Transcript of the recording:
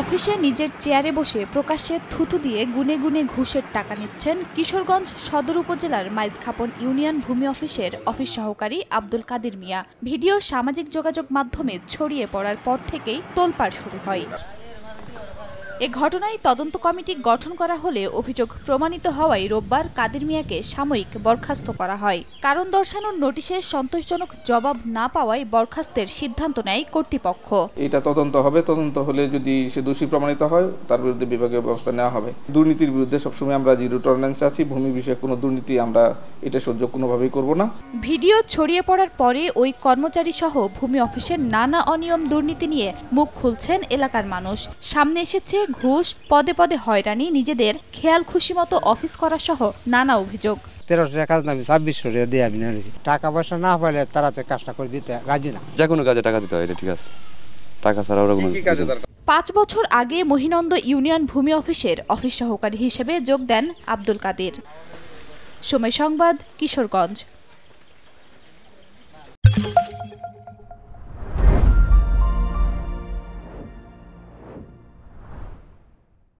অফিসে নিজের চেয়ারে বসে প্রকাশ্যে থুতু দিয়ে গুনে গুনে ঘুষের টাকা নিচ্ছেন কিশোরগঞ্জ সদর উপজেলার মাইজখাপন ইউনিয়ন ভূমি অফিসের অফিস সহকারী আব্দুল কাদের মিয়া। ভিডিও সামাজিক যোগাযোগ মাধ্যমে ছড়িয়ে পড়ার পর থেকেই তোলপাড় শুরু হয়। এ ঘটনায় তদন্ত কমিটি গঠন করা হলে অভিযোগ প্রমাণিত হওয়ায় রোববার কাদের মিয়াকে সাময়িক বরখাস্ত করা হয়। কারণ দর্শানোর নোটিশে সন্তোষজনক জবাব না পাওয়ায় বরখাস্তের সিদ্ধান্ত নেয় কর্তৃপক্ষ। এটা তদন্ত হবে তদন্ত হলে যদি সে দোষী প্রমাণিত হয় তার বিরুদ্ধে বিভাগীয় ব্যবস্থা নেওয়া হবে। দুর্নীতির বিরুদ্ধে সবসময় আমরা জিরো টলারেন্সে আছি ভূমি বিষয়ে কোনো দুর্নীতি আমরা এটা সহ্য কোনোভাবেই করব না। ভিডিও ছড়িয়ে পড়ার পরে ওই কর্মচারী সহ ভূমি অফিসের নানা অনিয়ম দুর্নীতি নিয়ে মুখ খুলছেন এলাকার মানুষ। সামনে এসেছে ঘুষ পদে পদে হয়রানি নিজেদের খেয়াল খুশি মতো অফিস করা সহ নানা অভিযোগ। তেরোশো টাকা কাজ নামি ছাব্বিশশো টাকা দিয়ে আমি নিয়েছি। টাকা পয়সা না পাইলে তারা কাজটা করে দিতে রাজি না। যে কোনো কাজে টাকা দিতে হয় এটা ঠিক আছে। টাকা ছাড়া পাঁচ বছর আগে মহিনন্দ ইউনিয়ন ভূমি অফিসের অফিস সহকারী হিসেবে যোগ দেন আব্দুল কাদের। সময় সংবাদ কিশোরগঞ্জ।